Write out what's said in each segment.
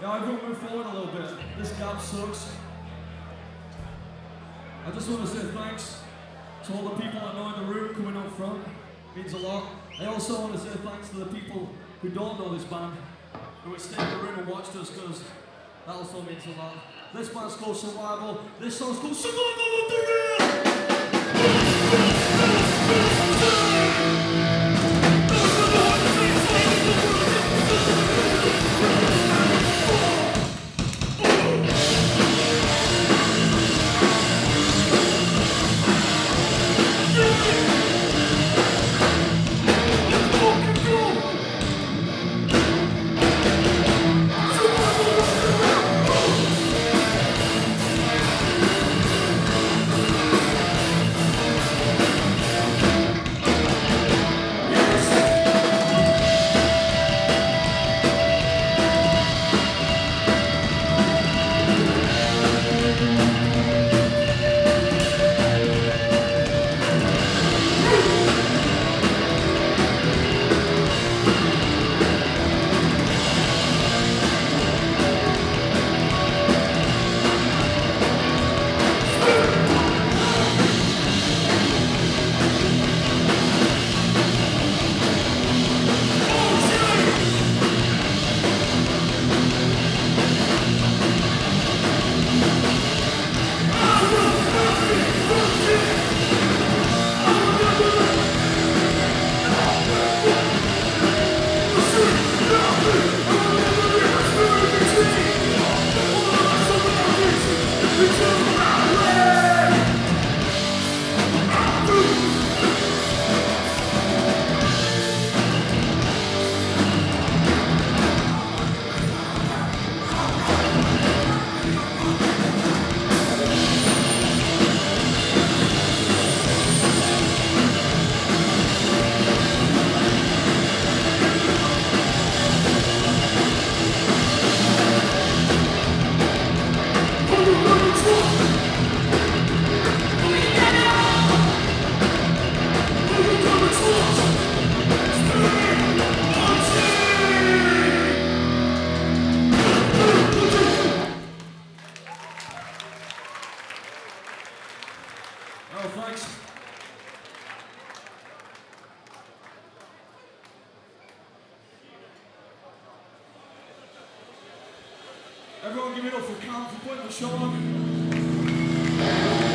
Yeah, everyone move forward a little bit. This gap sucks. I just want to say thanks to all the people I know in the room coming up front. It means a lot. I also want to say thanks to the people who don't know this band, who have stayed in the room and watched us, because that also means a lot. This band's called Survival. This song's called Survival of the Well, folks, Everyone give it up for Cam for putting the show on.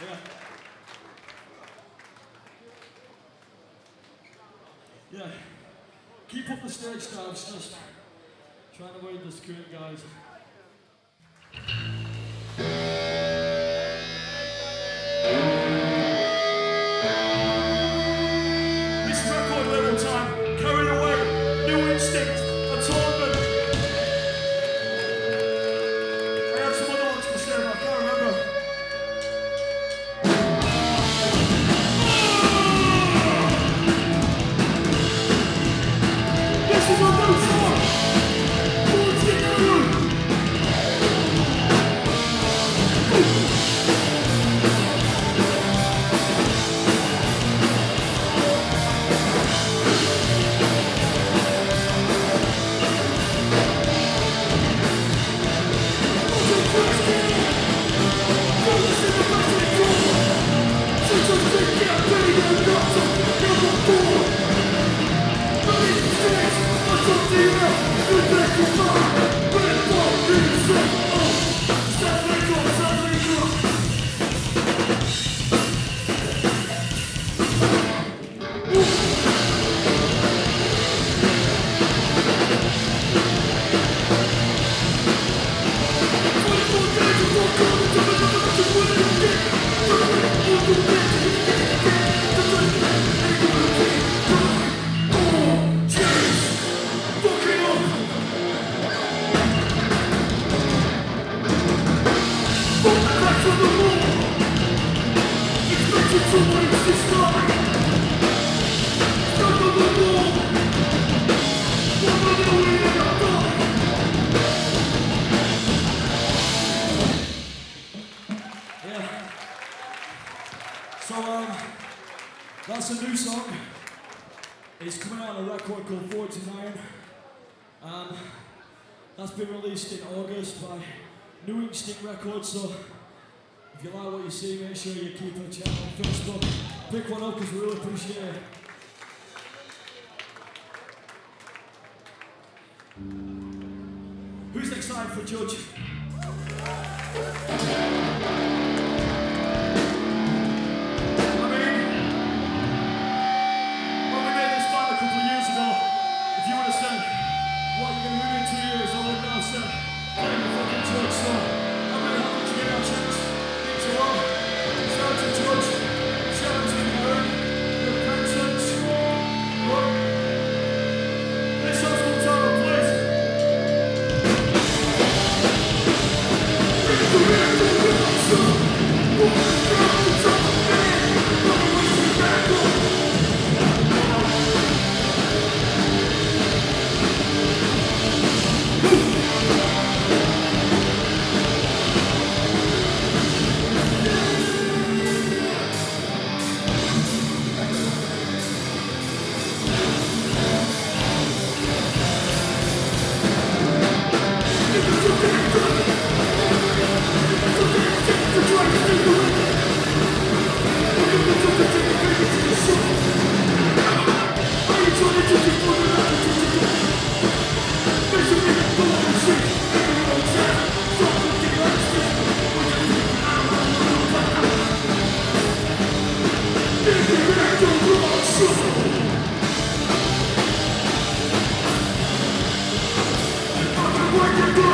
Yeah. Yeah. Keep up the stage dives, just trying to avoid the screen, guys. That's a new song. It's coming out on a record called 49. Um, that's been released in August by New Instinct Records. So if you like what you see, make sure you keep a channel on Facebook. Pick one up because we really appreciate it. Who's excited for Judge? Thank